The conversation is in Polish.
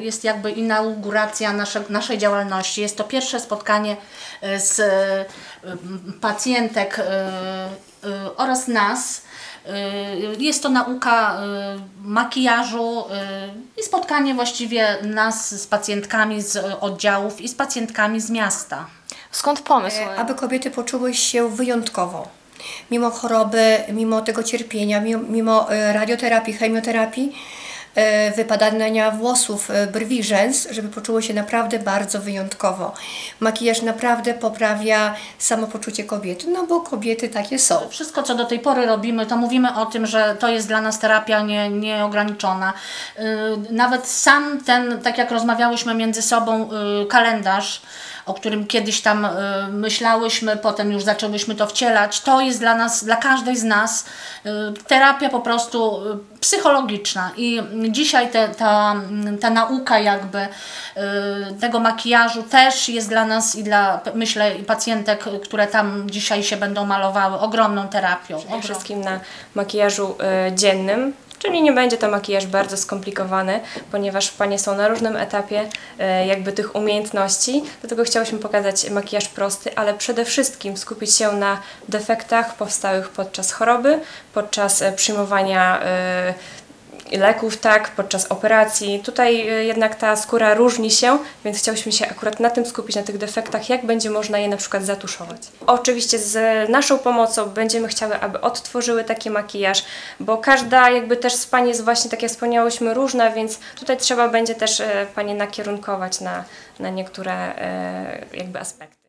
jest jakby inauguracja nasze, naszej działalności. Jest to pierwsze spotkanie e, z e, pacjentek e, oraz nas. Jest to nauka makijażu i spotkanie właściwie nas z pacjentkami z oddziałów i z pacjentkami z miasta. Skąd pomysł? Aby kobiety poczuły się wyjątkowo. Mimo choroby, mimo tego cierpienia, mimo, mimo radioterapii, chemioterapii, wypadania włosów, e, brwi, rzęs, żeby poczuły się naprawdę bardzo wyjątkowo. Makijaż naprawdę poprawia samopoczucie kobiety, no bo kobiety takie są. Wszystko, co do tej pory robimy, to mówimy o tym, że to jest dla nas terapia nie, nieograniczona. Yy, Nawet sam ten, tak jak rozmawiałyśmy między sobą, yy, kalendarz, o którym kiedyś tam yy, myślałyśmy, potem już zaczęłyśmy to wcielać, to jest dla nas, dla każdej z nas yy, terapia po prostu yy, psychologiczna. I dzisiaj te, ta, ta nauka jakby tego makijażu też jest dla nas i dla, myślę, pacjentek, które tam dzisiaj się będą malowały, ogromną terapią. Przede wszystkim na makijażu e, dziennym, czyli nie będzie to makijaż bardzo skomplikowany, ponieważ panie są na różnym etapie e, jakby tych umiejętności, dlatego chciałyśmy pokazać makijaż prosty, ale przede wszystkim skupić się na defektach powstałych podczas choroby, podczas e, przyjmowania e, leków, tak, podczas operacji. Tutaj e, jednak ta skóra różni się, więc chciałyśmy się akurat na tym skupić, na tych defektach, jak będzie można je na przykład zatuszować. Oczywiście z naszą pomocą będziemy chciały, aby odtworzyły taki makijaż, bo każda jakby też z Pani jest właśnie, tak jak wspomniałyśmy, różna, więc tutaj trzeba będzie też e, Panie nakierunkować na, na niektóre e, jakby aspekty.